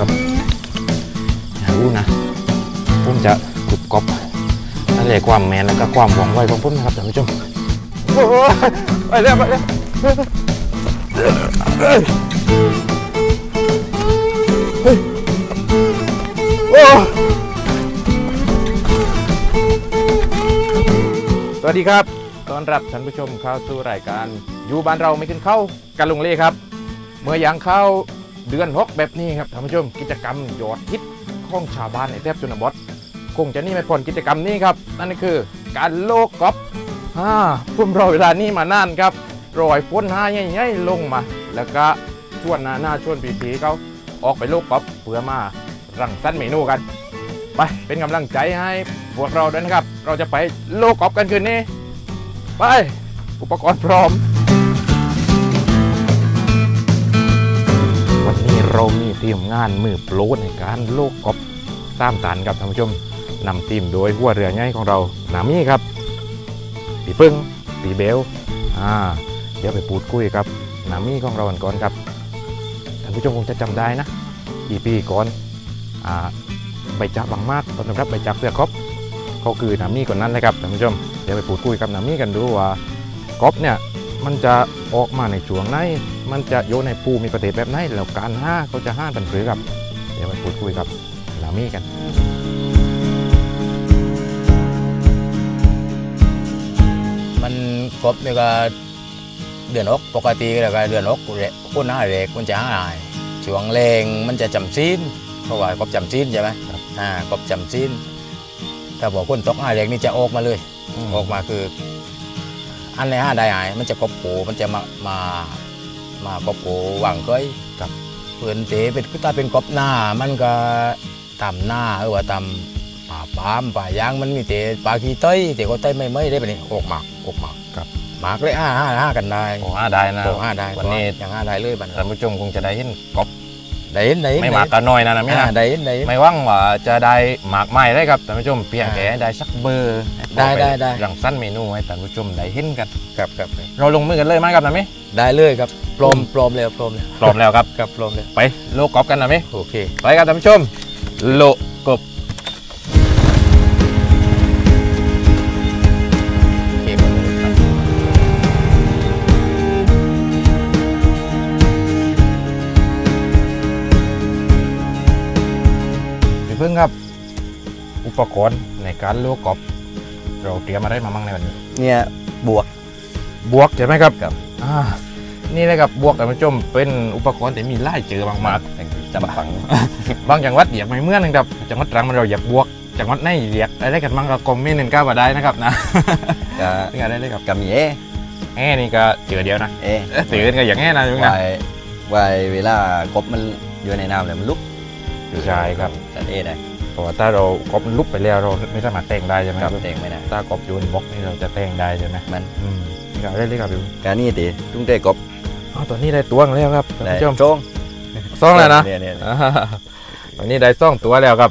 ครับอย่ารู้นะผมจะกรุบกรอบนั่นแหละความแมนแล้วก็ความหวังไวของผมนะครับท่านผู้ชมไปเร็วไปเร็วเฮ้ยโอ้สวัสดีครับต้อนรับท่านผู้ชมเข้าสู่รายการ อยู่บ้านเราไม่ขึ้นเข้ากันลงเล่ครับ เมื่อยังเข้า เดือนหกแบบนี้ครับท่านผู้ชมกิจกรรมยอดฮิตของชาวบ้านในแทบชนบทคงจะนี่ไม่พ้นกิจกรรมนี้ครับ นั่นคือการโลกกอล์ฟอ่าพุ่มรอเวลานี้มานานครับรอยฝนหาใหญ่ๆลงมา แล้วก็ชวนหน้าหน้าชวนผีๆเขาออกไปโลกกอล์ฟเพื่อมารังสรรค์เมนูกันไปเป็นกำลังใจให้พวกเราด้วยนะครับ เราจะไปโลกกอล์ฟกันคืนนี้ ไป อุปกรณ์พร้อม เรามีทีมงานมือโปรในการโลกกอล์ฟตามตันครับท่านผู้ชมนำทีมโดยหัวเรือใหญ่ของเรานามี่ครับปีปึ้งปีเบลอ่าเดี๋ยวไปพูดคุยกับนามี่ของเรากันก่อนครับท่านผู้ชมคงจะจำได้นะอีปีก่อนอ่าใบจับบางมากตอนรับใบจับเพื่อครบเขาคือนามี่ก่อนนั้นนะครับท่านผู้ชมเดี๋ยวไปพูดคุยกับนามี่กันดูว่ากอล์ฟเนี่ยมันจะออกมาในช่วงไหน มันจะโยนในปูมีประเภทแบบไหนแล้วการห้าเขาจะห้ากันหรือครับ เดี๋ยวไปพูดคุยกับลามี่กันมันครบนี่ก็เดือนอกปกติแล้วก็เดือนอกเรคนหน้าเรกมันจะหายช่วงแรงมันจะจำซีนเพราะว่ากบจำซีนใช่ไหมครับอ่ากบจำซีนถ้าบอกคนตกหน้าเรกนี่จะออกมาเลยออกมาคือ อันในห้าได้หายมันจะกบโผมันจะมามา มากบโผหวังก้อยกับเพื่อนเตะเป็นถ้าเป็นกบหน้า มันก็ตำหน้าหรือว่าตำป่าปามป่ายางมันมีเตะปลาขี้เต้ยเตะก็เต้ยไม่ไม่ได้ปะนี่ออกหมากออกหมากครับหมากเลยห้าห้าห้ากันได้โอ้ห้าได้นะโอ้ห้าได้วันนี้อย่างห้าได้เลยบัดนท่านผู้ชมคงจะได้เห็นกอบได้เห็นได้เห็นไม่มากก็น้อยนะนะมี่อ่านะได้เห็นได้เห็นไม่หว่างว่าจะได้หมากไม้ได้ครับท่านผู้ชมเพียงแค่ได้สักเบอร์ได้ได้ได้รังสั้นเมนูให้ท่านผู้ชมได้เห็นกันครับครับครับเราลงมือกันเลยไหมครับนะมิได้เลยครับ พร้อมพร้อมเลยพร้อมเลยพร้อมแล้วครับครับพร้อมเลยไปโลกกอล์ฟกันนะมิโอเคไปครับท่านผู้ชมโลกบโอเคหมดเลยครับพี่พึ่งครับอุปกรณ์ในการโลกกอล์ฟเราเตรียมอะไรมาบ้างในวันนี้ เนี่ยบวก บวกใช่ไหมครับครับอ่า นี่นะครับบวกท่านผู้ชมเป็นอุปกรณ์ที่มีไล่เจอบางมากจำฝังบางจังหวัดเรียกไม่เหมือนนะครับจังหวัดตรังมันเราอยากบวกจังหวัดไหนเรียกอะไรกันบ้างก็คอมเมนต์หนึ่งก้าวมาได้นะครับนะก็นี่ก็ได้เลยครับกับมีเอแง่นี่ก็เจอเดียวนะเอเอ๊ะตื่นก็อย่างแง่นะจุงวานะยวายเวลากบมันอยู่ในน้ำเลยมันลุกใช่ครับจัดเอได้เพราะว่าถ้าเรากบลุกไปแล้วเราไม่สามารถแต่งได้ใช่ไหมคครัรับบเต็งไม่ได้ถ้ากบอยู่บนบล็อกนี่เราจะแต่งได้ใช่ไหมมันอืมนี่ก็ได้เลยครับพี่การนี่ตีตุ้งเตะกบ อ๋อตอนนี้ได้ตัวแล้วครับท่านได้ผู้ชมโจ้งซ่องแล้วนะเนี่ยเนี่ยอ่าตอนนี้ได้ซ่องตัวแล้วครับ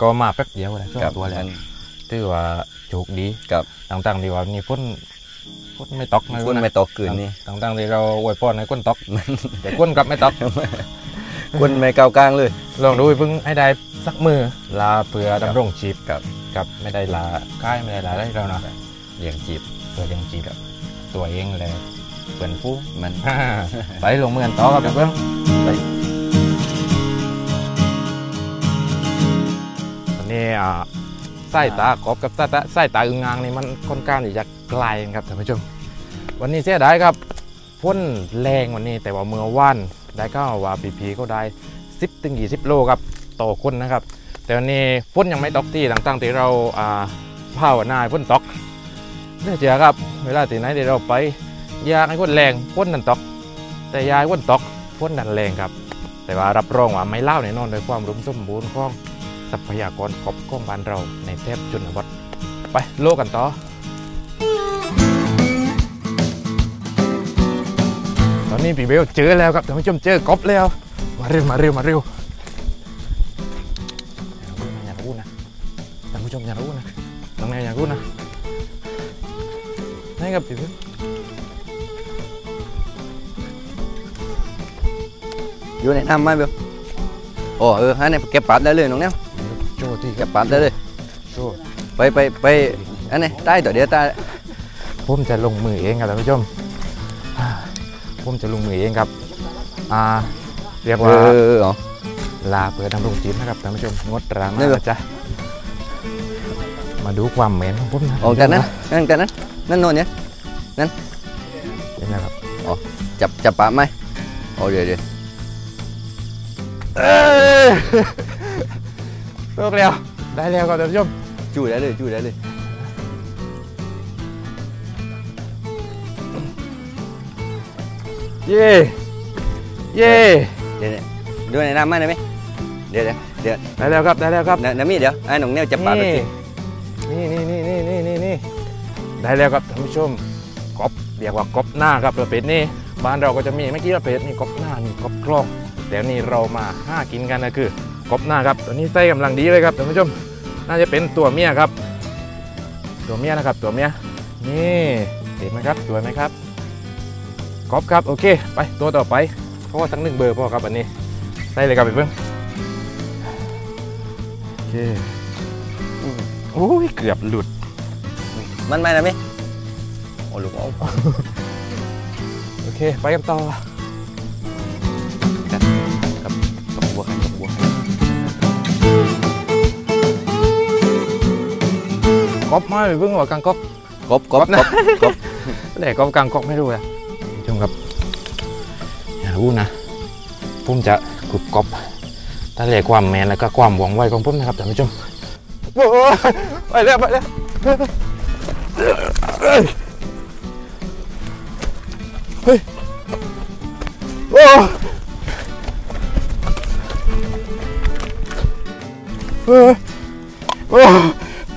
ก็มาแป๊บเดียวเลยซ่องครับตัวแล้วมันถือว่าโชคดีครับต่างๆที่ว่านี่ฝนฝนไม่ตกนะคุณไม่ตกคืนนี่ต่างๆที่เราอวยพรให้ก้นตกแต่ก้นกลับไม่ตกคุณไม่ก้าวกลางเลยลองดูเพิ่งให้ได้สักมือลาเพื่อครับดำรงชีพครับกับไม่ได้ลาค่ายไม่ได้ลาได้เรานะเลี้ยงจีบเพื่อเลี้ยงชีพกับตัวเองเลย เพื่นผู้มันไปลงเมือนต่อครับเพื่อนไปตอนนี้อ่าไส้ตากบกับไส้ตาไส้ตาอึงงางนี่มันค่อนข้างที่จะไกลครับท่านผู้ชม วันนี้เสียดายครับพ่นแรงวันนี้แต่ว่าเมื่อวานได้ก็ว่าปีพีก็ได้10ถึง20โลครับต่อคนนะครับ แต่วันนี้พ่นยังไม่ตกที่ต่างๆที่เราอ่าภาวนาให้พ่นตอกเนื่อจากครับ เวลาที่ไหนที่เราไป ยากให้พ่นแรงพ่นนั่นตอก แต่ยายพ่นตอกพ่นนั่นแรงครับ แต่ว่ารับรองว่าไม่เล่าแน่นอนโดยความรุมสมบูรณ์ของทรัพยากรครบของบ้านเราในแทบชนบทไปโลกกันต่อตอนนี้พี่เบลเจอแล้วครับท่านผู้ชมเจอกบแล้ว มาเร็วมาเร็วมาเร็วอย่ารู้นะท่านผู้ชมอย่ารู้นะน้องแนวอย่ารู้นะนี่ครับพี่เบล อยู่ในน้ำไหมเบลโอ้เออฮะเนี่ยเก็บปัดได้เลยน้องแนวโจ้ที่เก็บปัดได้เลยโจ้ไปไปไปอันนี้ใต้ตัวเดียวใต้ผมจะลงมือเองครับท่านผู้ชมผมจะลงมือเองครับอ่าเรียกเอว่าอเออเอออ๋อลาเปิดทำโรงจีนนะครับท่านผู้ชมงดดรานี่ม่าเหรอนะจ๊ะมาดูความเหม็นของผมนะออกจากนั้นนั่นจากนั้นนั่นโน่นเนี่ยเห็นไหมครับจับจับปะไหมโอ้เดี๋ยวเดี๋ยว เอ้ยเลิกแล้วได้แล้วครับท่านผู้ชมจุ้ยได้เลยจุ้ยได้เลยเย่เย่เดี๋ยวเดี๋ยวดูในน้ำไหมได้ไหมเดี๋ยวเดี๋ยวเดี๋ยวได้แล้วครับได้แล้วครับเดี๋ยวเดี๋ยวมีเดี๋ยวไอ้น้องแนวจับปะไปสินี่นี่นี่นี่นี่นี่นี่ได้แล้วครับท่านผู้ชมกบเรียกว่ากบหน้าครับประเภทนี้บ้านเราก็จะมีไม่กี่ประเภทมีกบหน้ามีกบกล้อง เดี๋ยวนี้เรามาห้ากินกันนะคือกบหน้าครับตัวนี้ไส้กำลังดีเลยครับท่านผู้ชม น่าจะเป็นตัวเมียครับ ตัวเมียนะครับตัวเมียนี่เห็นไหมครับสวยไหมครับกบครับโอเค ไปตัวต่อไปเพราะว่าทั้งหนึ่งเบอร์พอครับอันนี้ใส่เลยครับไปเพิ่งโอเคโอ้ยเกือบหลุด มันไหมได้ไหมโอ้ลูกเอาโอเค ไปกันต่อ กบมาไปเพิ่งว่ากลางกบกบกบนะกบแต่กบกลางกบไม่รู้อะชมครับอย่ารู้นะผมจะกรุบกบถ้าเรียกความแมนแล้วก็ความหวังไวของผมนะครับท่านผู้ชมโอ้ยไปแล้วไปแล้วเฮ้ยเฮ้ยโอ้เฮ้ยโอ้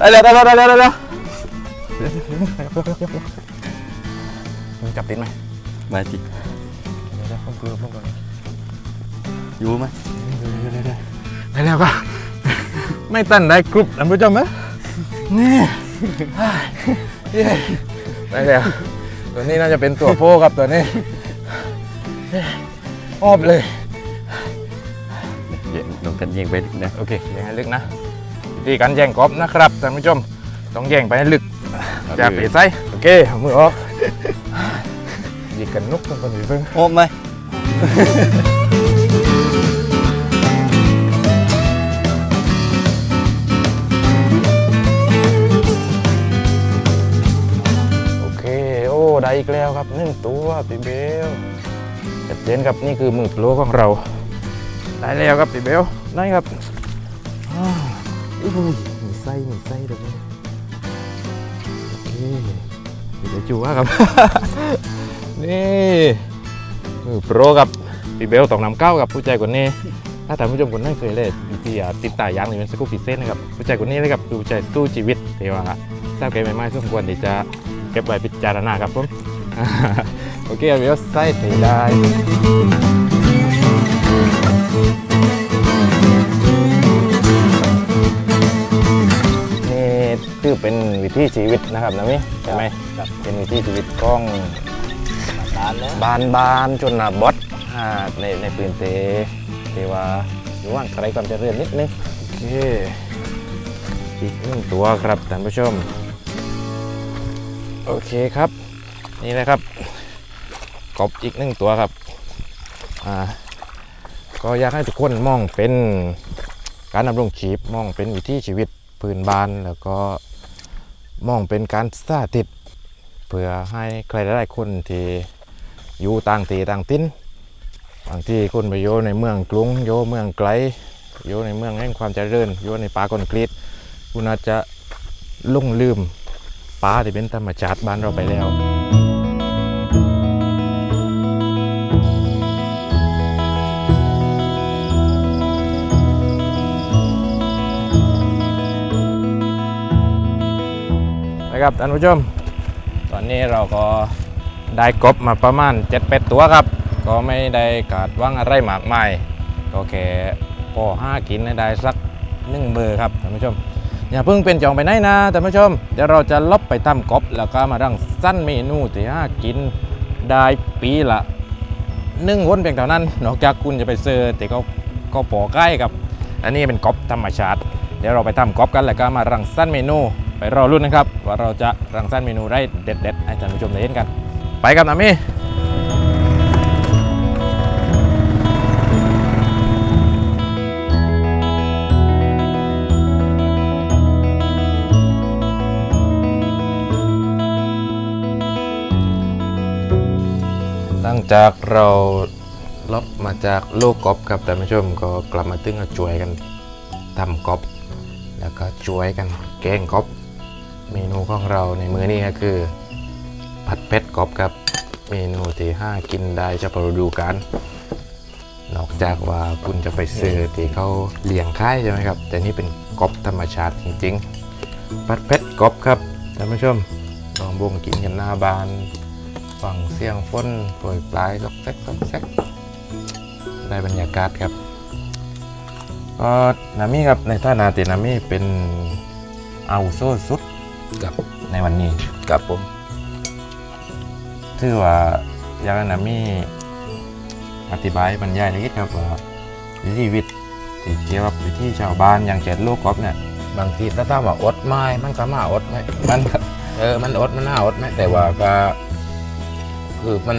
ได้แล้วได้แล้วได้แล้วได้แล้วมึงจับติดไหมมาสิเดี๋ยวๆผมกลัวผมกลัวอยู่ไหมได้แล้วก็ไม่ตันได้กรุ๊ปท่านผู้ชมไหมนี่เย้ได้แล้วตัวนี้น่าจะเป็นตัวโฟครับตัวนี้อ้อมเลยเดี๋ยวน้องกันยิงไปนะ โอเคแย่งให้ลึกนะ วิธีการแย่งกอบนะครับท่านผู้ชมต้องแย่งไปให้ลึกจะเปลี่ยนไส้โอเคเอามือออกหยิกกันนุกตรงคนอยู่เพิ่งโอ้ไหมโอเคโอ้ได้อีกแล้วครับหนึ่งตัวพี่เบลชัดเจนครับนี่คือมือโปรของเรา ได้แล้วครับพี่เบลได้ครับ อ้าวอุ้ยมีไส้มีไส้ตรงนี้โอเคเดี๋ยวจูว่าครับ นี่มือโปรครับพี่เบลตองนำเก้ากับผู้ใจคนนี้ถ้าท่านผู้ชมคนนั้นเคยเล่นวิธีอะติดตายางนี่เป็นสกูปพิเศษนะครับผู้ใจคนนี้เลยครับคือผู้ใจสู้ชีวิตเทว่าทราบเกมใหม่ๆสมควรที่จะเก็บไว้พิจารณาครับผมโอเคเดี๋ยวใส่ไปได้ คือเป็นวิถีชีวิตนะครับนะมิใช่ไหมเป็นวิถีชีวิตของร้านแล้วบ้านบ้านๆชนบทอ่าในในพื้นเทที่ว่าอยู่ว่างไกลความเจริญนิดนึงโอเคอีกหนึ่งตัวครับท่านผู้ชม โอเคครับ นี่นะครับกบอีกหนึ่งตัวครับอ่าก็อยากให้ทุกคนมองเป็นการดำรงชีพมองเป็นวิถีชีวิตพื้นบ้านแล้วก็ มองเป็นการสาธิต เพื่อให้ใครหลายๆคนที่อยู่ต่างที่ต่างติ้นบางที่คนไปโยในเมืองกรุงโยเมืองไกลโยในเมืองแห่งความเจริญโยในป่าคอนกรีตคุณอาจจะหลงลืมป่าที่เป็นธรรมชาติบ้านเราไปแล้ว นะครับท่านผู้ชม ตอนนี้เราก็ได้กบมาประมาณ7เป็ดตัวครับ ก็ไม่ได้กาดว่างอะไรมากมายก็แค่พอห้ากินได้สักหนึ่งเบอร์ครับท่านผู้ชม อย่าเพิ่งเป็นจองไปไหนนะท่านผู้ชม เดี๋ยวเราจะลบไปทำกบแล้วก็มาดังสั้นเมนูที่ห้ากินได้ปีละหนึ่งวนเพียงเท่านั้น นอกจากคุณจะไปเซอร์แต่เขาก็ปอใกล้กับ อันนี้เป็นก๊อปธรรมชาติ เดี๋ยวเราไปทำก๊อปกันแล้วก็มารังสรรค์เมนู ไปรอรุ่นนะครับ ว่าเราจะรังสรรค์เมนูได้เด็ดๆให้ท่านผู้ชมได้เห็นกัน ไปครับนามี่หลังจากเราลบมาจากลูกกอบครับท่านผู้ชมก็กลับมาตึ้งก็ช่วยกันทำกอบแล้วก็ช่วยกันแกงกอบ เมนูของเราในมื้อนี้ก็คือผัดเผ็ดกรอบครับเมนูที่ห้ากินได้เฉพาะดูกาลนอกจากว่าคุณจะไปซื้อที่เขาเลี้ยงค่ายใช่ไหมครับ แต่นี่เป็นกอบธรรมชาติจริงๆ ผัดเผ็ดกอบครับท่านผู้ชมลองบ่งกินกันหน้าบานฟังเสียงฝนโปรยปลายซอกแซกซอกแซกได้บรรยากาศครับก็นามิครับในท่านาตินามิเป็นอาวุโสสุด กับในวันนี้กับผมถือว่าอยากให้นามิอธิบายบรรยายนิดครับว่าชีวิตที่เกี่ยวกับวิถีชาวบ้านอย่างเจ็ดโลกกอบเนี่ยบางทีถ้าถามว่าอดไม้มันก็มาอดไหมมันเออมันอดมันน่าอดไหมแต่ว่าก็คือมัน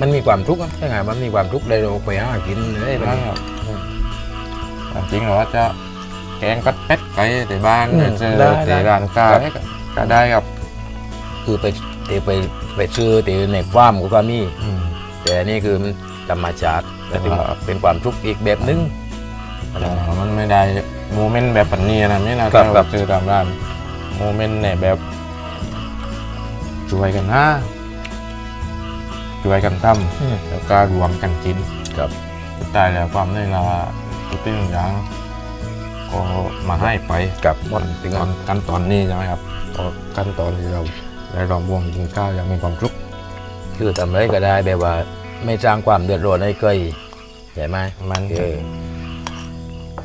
มันมีความทุกข์ใช่ไงมันมีความทุกข์เลยเราไปหากินเลยมันนครับความจริงเราจะ แกงปัดเป็ดไปแต่บ้านอืมเจอได้แต่ได้ร้านค้าครับก็ได้ครับคือไปไปไปไปซื้อตีในฟาร์มก็มีอืมแต่อันนี่คือมันธรรมชาติแต่เป็นครับเป็นความทุกข์อีกแบบนึงแต่มันไม่ได้โมเมนต์แบบปันนี้นะไม่น่าครัจะบครับเจอตามร้านโมเมนต์เนี่ยแบบช่วยกันนะช่วยกันทำแล้วก็รวมกันกินครับสุดท้ายแล้วความได้ละทุกสิ่งทุกอย่าง ก็มาให้ไปกับหมดถึงตอนขั้นตอนนี้ใช่ไหมครับพอขั้นตอนที่เราได้รอมวงกินข้าวอย่างมีความสุขคือทำอะไรก็ได้แบบว่า ไม่สร้างความเดือดร้อนให้ใครใช่ไหมมันเออ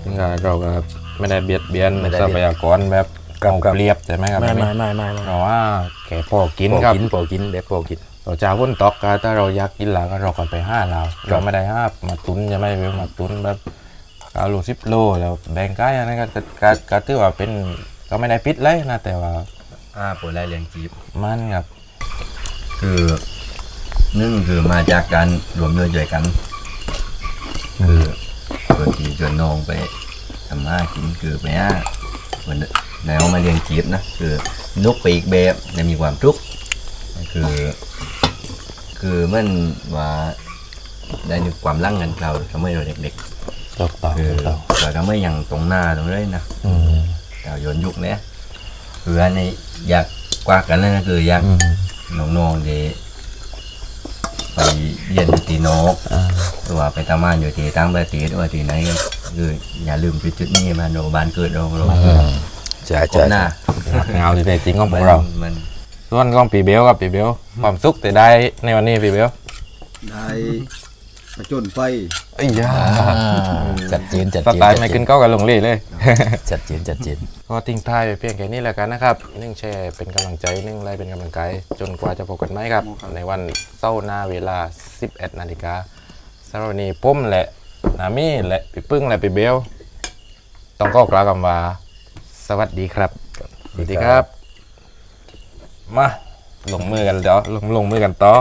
ซึ่งเราก็ไม่ได้เบียดเบียนไม่ได้ทรัเบียดพยากรแบบครับเอาครับเปรียบใช่ไหมครับไม่ไม่ไม่ไม่ไม่เพราะว่าแค่พอกินพอครับกินพอกินแบบพอกินเราจะวุ่นตอกก็ถ้าเราอยากกินหลาก็เราก็ไปห้าเราครับเราไม่ได้ห้ามาตุนจะไม่ไปมาตุนแบบเก้าโลสิบโลแล้วแบ่งใกล้อันนั้นก็ก็ก็ก็ถือว่าเป็นก็ไม่ได้ปิดเลยนะแต่ว่าอ่าผลไรเลี้ยงจีบมันครับ คือหนึ่งคือมาจากการรวมด้วยช่วยกัน คือตัวทีชวนน้องไปทำมาหากินคือไปหาเหมือนแนวมาเลี้ยงจีบนะคือนุกไปอีกแบบจะมีความทุกข์คือ คือมันว่าได้ในความรังกันเราทำให้เราเด็กถู กต้องๆคือถูกต้องเราทำให้อย่างตรงหน้าตรงนี้นะอืมเราย้อนยุคเนี้ยคืออันนี้อยากกว่ากันเลยนะคืออยากอืมน้องๆที่ไปเรียนอยู่ที่นอกอ่าหรือว่าไปทำงานอยู่ที่ต่างประเทศหรือว่าที่ไหนก็คืออย่าลืมจุดจุดๆนี้มาโนบ้านเกิดเราเราใช่ครใช่บหน้าเงาที่แท้จริงของพมัวนกเรา มัน ส่วนของปีเบลครับปีเบลความสุขแต่ได้ในวันนี้ปีเบลได้ ประจนไฟไอ้ยาจัดเจนจัดสเจนไตล์ไม่ขึ้นเก้ากับลงลี่เลย จัดเจนจัดเจนก็ทิ้งท้ายไปเพียงแค่นี้แล้วกันนะครับนึ่งแชร์เป็นกำลังใจนึ่งไลค์เป็นกำลังใจจนกว่าจะพบกันไหมครับ ในวันเสาร์หน้าเวลา 11นาฬิกาสำหรับวันนี้ผมและนามี่และพี่ปึ้งและพี่เบลต้องก็กล่าวคำว่าสวัสดีครับ สวัสดีครับ มาลงมือกันเดี๋ยวลงลงมือกันต่อ